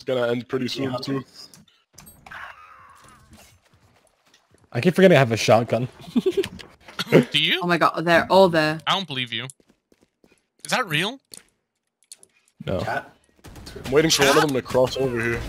It's gonna end pretty soon Yeah. too. I keep forgetting I have a shotgun. Do you? Oh my god, oh, they're all there. I don't believe you. Is that real? No. Cat. I'm waiting for one of them to cross over here.